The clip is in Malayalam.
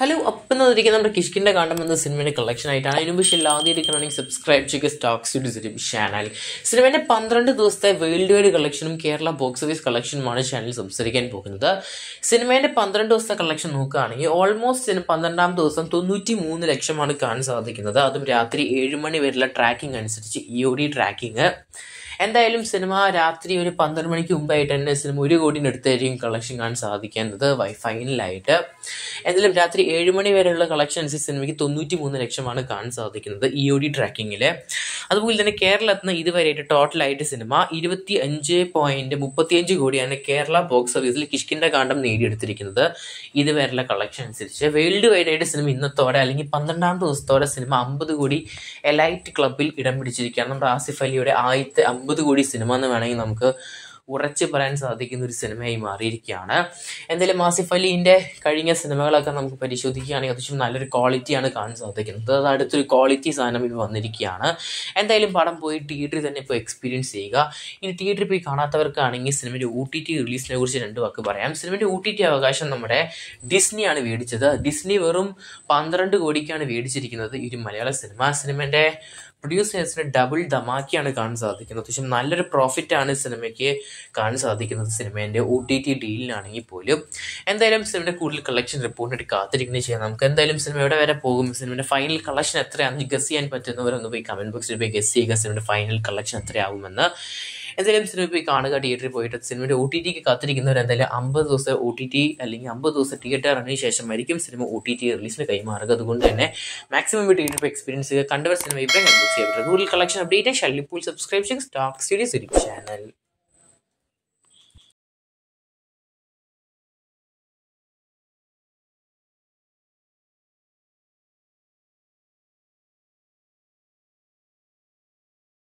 ഹലോ അപ്പം വന്നിരിക്കുന്ന നമ്മുടെ കിഷ്കിന്റെ കാണ്ടം എന്ന സിനിമയുടെ കളക്ഷൻ ആയിട്ടാണ്. അതിന് മുമ്പ് ഇരിക്കണമെങ്കിൽ സബ്സ്ക്രൈബ് ചെയ്യുക. സ്റ്റോക്ക് സ്റ്റുഡിയോ ചാനൽ സിനിമയുടെ പന്ത്രണ്ട് ദിവസത്തെ വേൾഡ് വൈഡ് കളക്ഷനും കേരള ബോക്സ് ഓഫീസ് കളക്ഷനുമാണ് ചാനൽ സംസാരിക്കാൻ പോകുന്നത്. സിനിമയുടെ പന്ത്രണ്ട് ദിവസത്തെ കളക്ഷൻ നോക്കുകയാണെങ്കിൽ ഓൾമോസ്റ്റ് പന്ത്രണ്ടാം ദിവസം തൊണ്ണൂറ്റി മൂന്ന് ലക്ഷമാണ് കാണാൻ സാധിക്കുന്നത്. അതും രാത്രി ഏഴ് മണി വരെയുള്ള ട്രാക്കിംഗ് അനുസരിച്ച് ഇ ഒ ഡി ട്രാക്കിംഗ് എന്തായാലും സിനിമ രാത്രി ഒരു പന്ത്രണ്ട് മണിക്ക് മുമ്പായിട്ട് തന്നെ സിനിമ ഒരു കോടിന് അടുത്തായിരിക്കും കളക്ഷൻ കാണാൻ സാധിക്കുന്നത് വൈ ഫൈനലായിട്ട്. എന്തായാലും രാത്രി ഏഴ് മണി വരെയുള്ള കളക്ഷൻ അനുസരിച്ച് സിനിമയ്ക്ക് തൊണ്ണൂറ്റി മൂന്ന് ലക്ഷമാണ് കാണാൻ സാധിക്കുന്നത് ഇ ഒ ഡി ട്രാക്കിങ്ങിൽ അതുപോലെ തന്നെ കേരളത്തിൽ നിന്ന് ഇതുവരെയായിട്ട് ടോട്ടലായിട്ട് സിനിമ ഇരുപത്തി അഞ്ച് പോയിന്റ് മുപ്പത്തിയഞ്ച് കോടിയാണ് കേരള ബോക്സ് ഓഫീസിൽ കിഷ്കിന്റെ കാണ്ടം നേടിയെടുത്തിരിക്കുന്നത്. ഇതുവരെയുള്ള കളക്ഷൻ അനുസരിച്ച് വേൾഡ് വൈഡ് ആയിട്ട് സിനിമ ഇന്നത്തോടെ അല്ലെങ്കിൽ പന്ത്രണ്ടാം ദിവസത്തോടെ സിനിമ അമ്പത് കോടി എലൈറ്റ് ക്ലബിൽ ഇടം പിടിച്ചിരിക്കുകയാണ്. നമ്മുടെ ആസിഫ് അലിയുടെ ആദ്യത്തെ അമ്പത് കോടി സിനിമ എന്ന് വേണമെങ്കിൽ നമുക്ക് ഉറച്ചു പറയാൻ സാധിക്കുന്ന ഒരു സിനിമയായി മാറിയിരിക്കുകയാണ്. എന്തായാലും ആസിഫ് അലീന്റെ കഴിഞ്ഞ സിനിമകളൊക്കെ നമുക്ക് പരിശോധിക്കുകയാണെങ്കിൽ അത്യാവശ്യം നല്ലൊരു ക്വാളിറ്റിയാണ് കാണാൻ സാധിക്കുന്നത്. അത് അടുത്തൊരു ക്വാളിറ്റി സാധനം ഇപ്പോൾ വന്നിരിക്കുകയാണ്. എന്തായാലും പടം പോയി തിയേറ്ററിൽ തന്നെ ഇപ്പോൾ എക്സ്പീരിയൻസ് ചെയ്യുക. ഇനി തിയേറ്ററിൽ പോയി കാണാത്തവർക്കാണെങ്കിൽ സിനിമയുടെ ഒ ടി ടി റിലീസിനെ കുറിച്ച് രണ്ട് വാക്ക് പറയാം. സിനിമയുടെ ഒ ടി ടി അവകാശം നമ്മുടെ ഡിസ്നിയാണ് മേടിച്ചത് ഡിസ്നി വെറും പന്ത്രണ്ട് കോടിക്കാണ് മേടിച്ചിരിക്കുന്നത് ഈ ഒരു മലയാള സിനിമ. സിനിമയുടെ പ്രൊഡ്യൂസേഴ്സിന് ഡബിൾ ധമാക്കിയാണ് കാണാൻ സാധിക്കുന്നത്. അത്യാവശ്യം നല്ലൊരു പ്രോഫിറ്റ് ആണ് സിനിമയ്ക്ക് കാണാൻ സാധിക്കുന്നത്. സിനിമേന്റെ ഒ ടി ടി ഡീലിനാണെങ്കിൽ പോലും. എന്തായാലും സിനിമയുടെ കൂടുതൽ കളക്ഷൻ റിപ്പോർട്ടിനായിട്ട് കാത്തിരിക്കുന്നത് ചെയ്യാം. നമുക്ക് എന്തായാലും സിനിമ എവിടെ വരെ പോകും? സിനിമയുടെ ഫൈനൽ കളക്ഷൻ എത്രയാണെന്ന് ഗസ് ചെയ്യാൻ പറ്റുന്നവരൊന്ന് പോയി കമന്റ് ബോക്സിൽ പോയി ഗസ് ചെയ്യുക. സിനിമയുടെ ഫൈനൽ കളക്ഷൻ എത്രയാവുമെന്ന് എന്തായാലും സിനിമ പോയി കാണുക തിയേറ്ററിൽ പോയിട്ട് സിനിമയുടെ ഒ ടി ടിക്ക് കാത്തിരിക്കുന്നവർ എന്തായാലും അമ്പത് ദിവസം ഒ ടി ടി അല്ലെങ്കിൽ അമ്പത് ദിവസം തിയേറ്റർ ഇറങ്ങിയ ശേഷമായിരിക്കും സിനിമ ഒ ടി ടി റിലീസിന് കൈമാറുക. അതുകൊണ്ട് തന്നെ മാക്സിമം പോയി തിയേറ്ററിൽ എക്സ്പീരിയൻസ് ചെയ്യുക കണ്ടവർ സിനിമ ഇപ്പോൾ ഗൂഗിൾ കളക്ഷൻ അപ്ഡേറ്റ് ഷല്ലിപ്പൂൾ സബ്സ്ക്രൈബ് ചെയ്യുക സ്റ്റോക്ക് സ്റ്റഡീസ് ചാനൽ